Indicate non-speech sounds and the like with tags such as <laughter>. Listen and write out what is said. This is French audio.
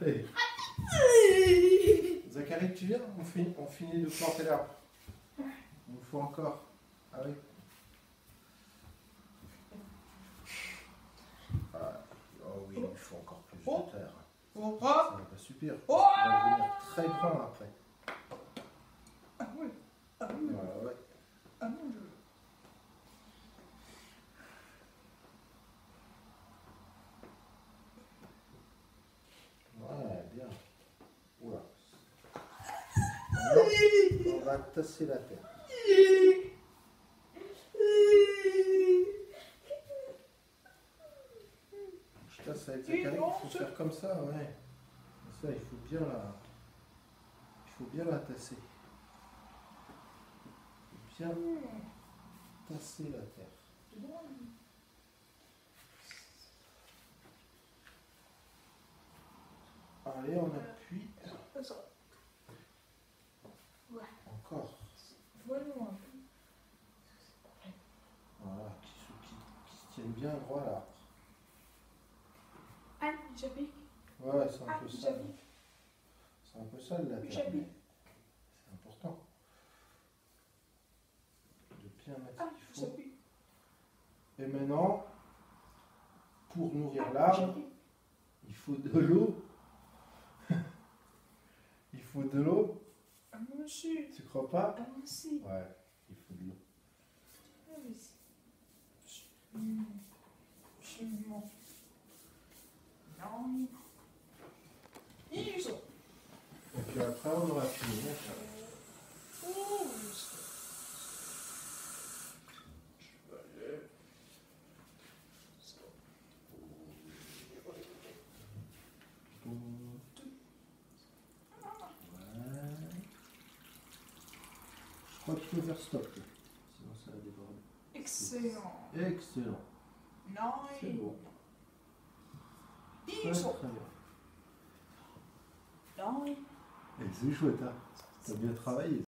Allez. <laughs> Zachary, tu viens on finit, on finit de planter l'arbre. Il nous faut encore. Ah oui. Ah, oh oui, il nous faut encore plus Oh. de terre. Faut Ça va pas suffire. Oh. Ça va devenir très grand après. Ah oui. Ah oui ouais. Ah non, je... Ouais, bien. Oula. Terre. Je tasse avec il faut faire comme ça, ouais. Ça, il faut bien la... Il faut bien la tasser. Il faut bien tasser la terre. Allez, on appuie. Ça. Encore. Voilà un peu. Voilà, qui se, qui, qui se tiennent bien droit là. Ah, j'avais. Ouais, c'est un Ah, peu ça. j'avais. C'est un peu ça la terre. C'est important. De bien mettre Ah, ce faut. Et maintenant, pour nourrir Ah, l'arbre, il faut de l'eau. <laughs> il faut de l'eau. Ah, aussi. Tu crois pas? Ah, aussi. Ouais, il faut de l'eau. Et puis après, on aura fini. Je crois qu'il faut faire stop. là. Sinon, ça va déborder. Excellent. Excellent. C'est bon. Très, très bien. Et c'est chouette, hein T'as bien travaillé.